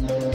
Bye.